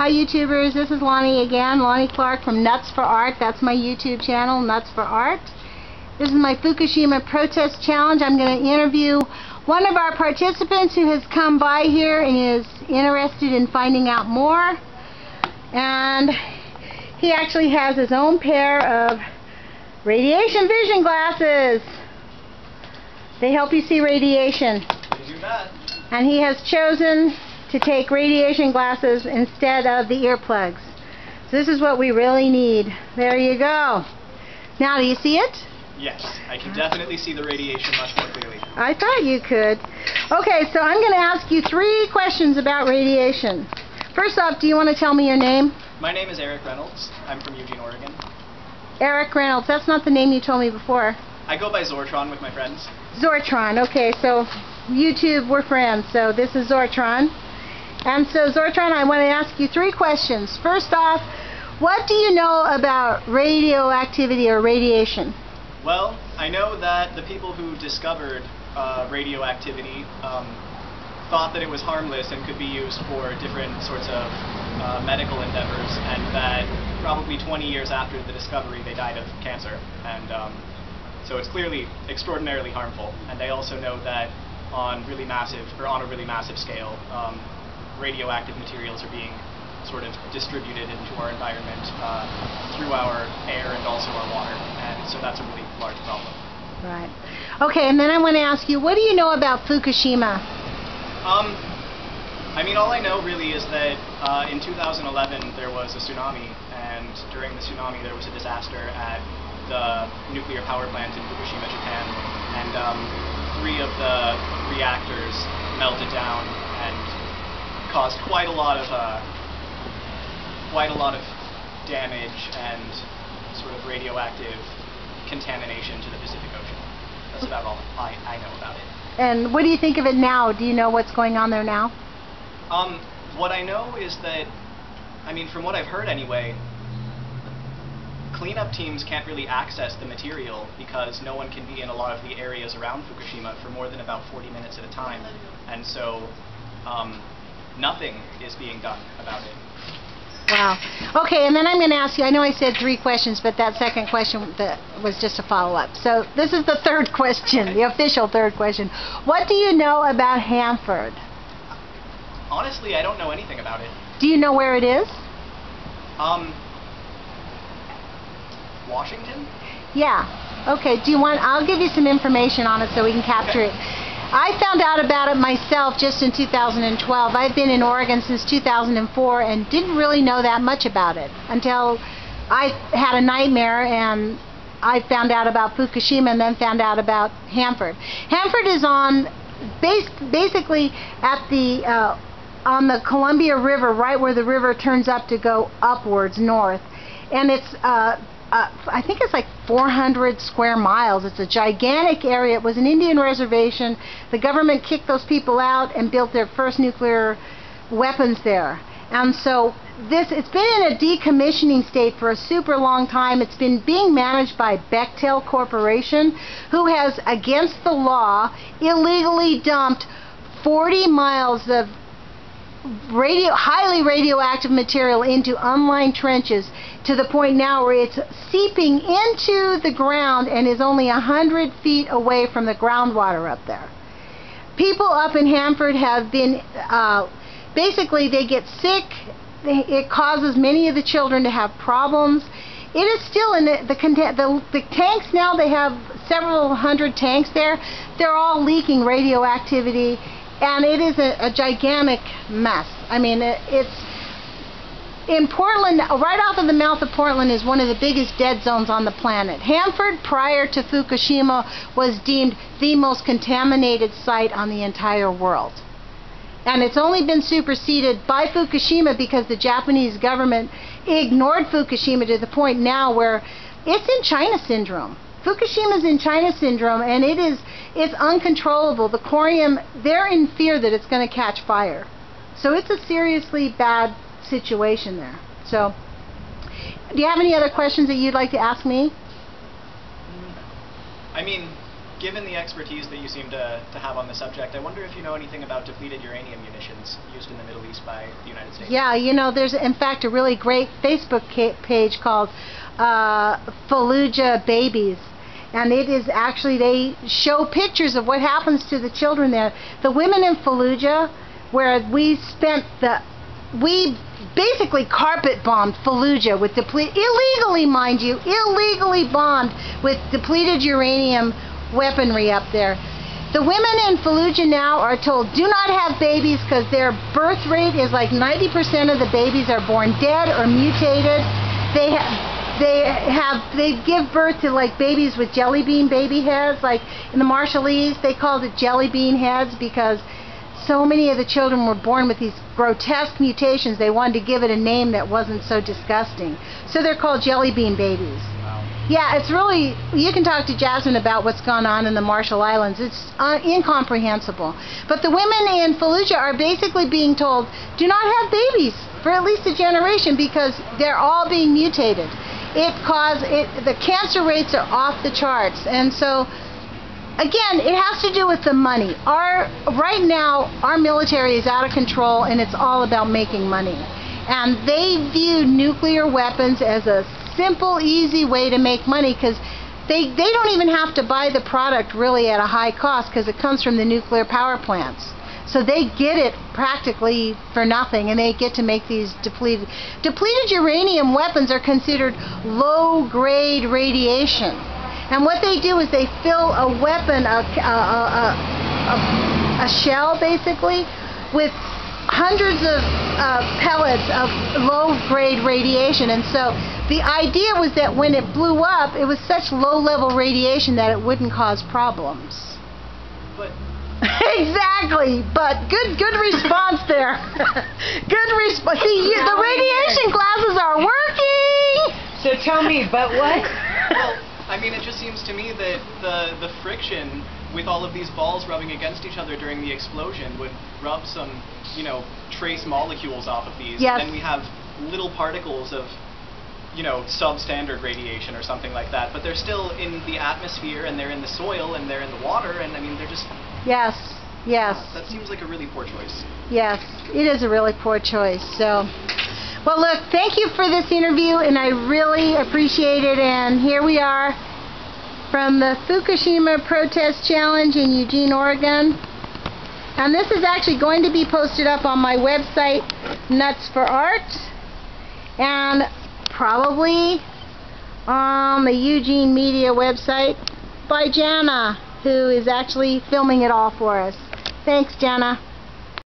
Hi YouTubers, this is Lonnie again, Lonnie Clark from Nuts for Art. That's my YouTube channel, Nuts for Art. This is my Fukushima Protest Challenge. I'm going to interview one of our participants who has come by here and is interested in finding out more. And he actually has his own pair of radiation vision glasses. They help you see radiation. And he has chosen to take radiation glasses instead of the earplugs. So this is what we really need. There you go. Now, do you see it? Yes, I can definitely see the radiation much more clearly. I thought you could. Okay, so I'm going to ask you three questions about radiation. First off, do you want to tell me your name? My name is Eric Reynolds. I'm from Eugene, Oregon. Eric Reynolds. That's not the name you told me before. I go by Zortron with my friends. Zortron. Okay, so YouTube, we're friends. So this is Zortron. And so, Zortron, I want to ask you three questions. First off, what do you know about radioactivity or radiation? Well, I know that the people who discovered uh, radioactivity um, thought that it was harmless and could be used for different sorts of uh, medical endeavors, and that probably 20 years after the discovery they died of cancer. And um, so it's clearly extraordinarily harmful. And they also know that on really massive, or on a really massive scale, um, radioactive materials are being sort of distributed into our environment uh, through our air and also our water. And so that's a really large problem. Right. Okay, and then I want to ask you, what do you know about Fukushima? Um, I mean, all I know really is that uh, in 2011 there was a tsunami, and during the tsunami there was a disaster at the nuclear power plant in Fukushima, Japan, and um, three of the reactors melted down and caused quite a lot of uh, quite a lot of damage and sort of radioactive contamination to the Pacific Ocean. That's about all I, I know about it. And what do you think of it now? Do you know what's going on there now? Um, what I know is that, I mean, from what I've heard anyway, cleanup teams can't really access the material because no one can be in a lot of the areas around Fukushima for more than about 40 minutes at a time. And so, um, nothing is being done about it. Wow. Okay, and then I'm going to ask you, I know I said three questions, but that second question that was just a follow-up. So this is the third question, the official third question. What do you know about Hanford? Honestly, I don't know anything about it. Do you know where it is? Um, Washington? Yeah. Okay, do you want, I'll give you some information on it so we can capture Okay. it. I found out about it myself just in 2012. I've been in Oregon since 2004 and didn't really know that much about it until I had a nightmare and I found out about Fukushima and then found out about Hanford. Hanford is on base, basically at the uh, on the Columbia River, right where the river turns up to go upwards north, and it's uh, uh, I think it's like 400 square miles. It's a gigantic area. It was an Indian reservation. The government kicked those people out and built their first nuclear weapons there. And so this, it's been in a decommissioning state for a super long time. It's been being managed by Bechtel Corporation, who has, against the law, illegally dumped 40 miles of radio, highly radioactive material into unlined trenches to the point now where it's seeping into the ground and is only a hundred feet away from the groundwater up there. People up in Hanford have been, uh, basically they get sick, it causes many of the children to have problems. It is still in the, the, the, the tanks now, they have several hundred tanks there, they're all leaking radioactivity and it is a, a gigantic mess. I mean, it, it's in Portland, right off of the mouth of Portland is one of the biggest dead zones on the planet. Hanford, prior to Fukushima, was deemed the most contaminated site on the entire world. And it's only been superseded by Fukushima because the Japanese government ignored Fukushima to the point now where it's in China syndrome. Fukushima's in China syndrome, and it is it's uncontrollable. The corium, they're in fear that it's going to catch fire. So it's a seriously bad situation there. So, do you have any other questions that you'd like to ask me? I mean, given the expertise that you seem to, to have on the subject, I wonder if you know anything about depleted uranium munitions used in the Middle East by the United States. Yeah, you know, there's in fact a really great Facebook ca- page called uh, Fallujah Babies. And it is actually, they show pictures of what happens to the children there. The women in Fallujah, where we spent the, we basically carpet bombed Fallujah with depleted, illegally, mind you, illegally bombed with depleted uranium weaponry up there. The women in Fallujah now are told do not have babies because their birth rate is like 90% of the babies are born dead or mutated. They have they have they give birth to like babies with jelly bean baby heads like in the Marshallese they called it jelly bean heads because so many of the children were born with these grotesque mutations they wanted to give it a name that wasn't so disgusting. So they're called jelly bean babies. Wow. yeah it's really you can talk to Jasmine about what's gone on in the Marshall Islands. It's uh, incomprehensible. But the women in Fallujah are basically being told do not have babies for at least a generation because they're all being mutated it cause it the cancer rates are off the charts. And so again it has to do with the money. Our right now our military is out of control and it's all about making money. And they view nuclear weapons as a simple easy way to make money because they, they don't even have to buy the product really at a high cost because it comes from the nuclear power plants so they get it practically for nothing and they get to make these depleted depleted uranium weapons are considered low grade radiation. And what they do is they fill a weapon a, a, a, a, shell basically with hundreds of uh, pellets of low grade radiation and so the idea was that when it blew up it was such low level radiation that it wouldn't cause problems. But exactly, but good good response there. good response. See, you, the radiation glasses are working. So tell me, but what? well, I mean, it just seems to me that the the friction with all of these balls rubbing against each other during the explosion would rub some, you know, trace molecules off of these. Yes. And then we have little particles of, you know, substandard radiation or something like that. But they're still in the atmosphere and they're in the soil and they're in the water and I mean they're just Yes, yes, uh, that seems like a really poor choice. yes. It is a really poor choice. So, well, look, thank you for this interview, and I really appreciate it. And here we are from the Fukushima Protest Challenge in Eugene, Oregon. And this is actually going to be posted up on my website, Nuts for Art, and probably on the Eugene Media website by Jana, who is actually filming it all for us. Thanks, Jana.